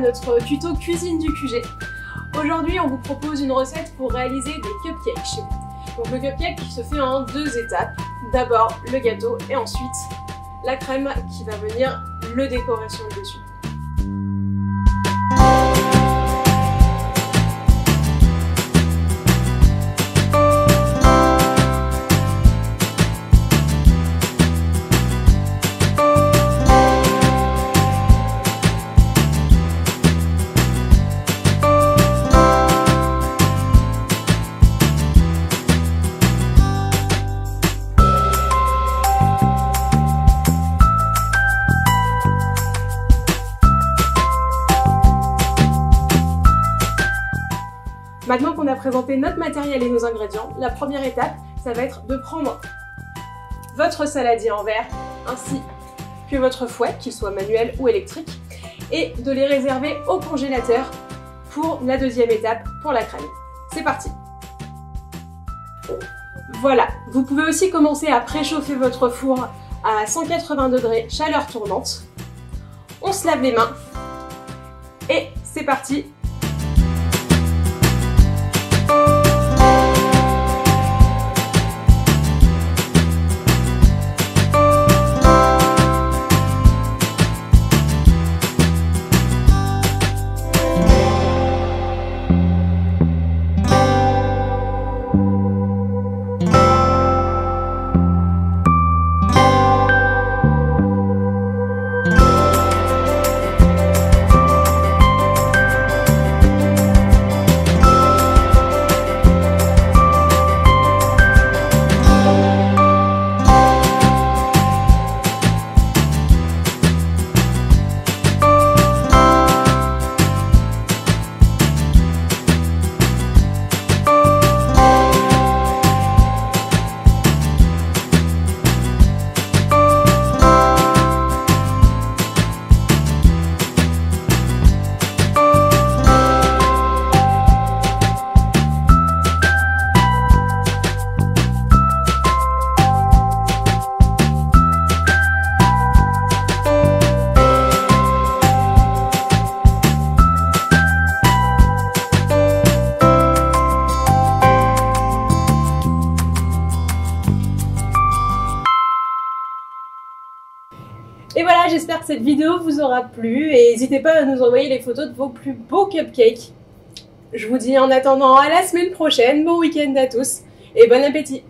notre tuto cuisine du QG. Aujourd'hui, on vous propose une recette pour réaliser des cupcakes chez vous. Donc le cupcake se fait en deux étapes. D'abord le gâteau et ensuite la crème qui va venir le décorer sur le dessus. Maintenant qu'on a présenté notre matériel et nos ingrédients, la première étape, ça va être de prendre votre saladier en verre ainsi que votre fouet, qu'il soit manuel ou électrique, et de les réserver au congélateur pour la deuxième étape, pour la crème. C'est parti Voilà, vous pouvez aussi commencer à préchauffer votre four à 180 degrés chaleur tournante. On se lave les mains et c'est parti Et voilà, j'espère que cette vidéo vous aura plu. Et n'hésitez pas à nous envoyer les photos de vos plus beaux cupcakes. Je vous dis en attendant à la semaine prochaine, bon week-end à tous. Et bon appétit